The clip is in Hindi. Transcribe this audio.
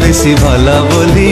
বেশি ভালো বলি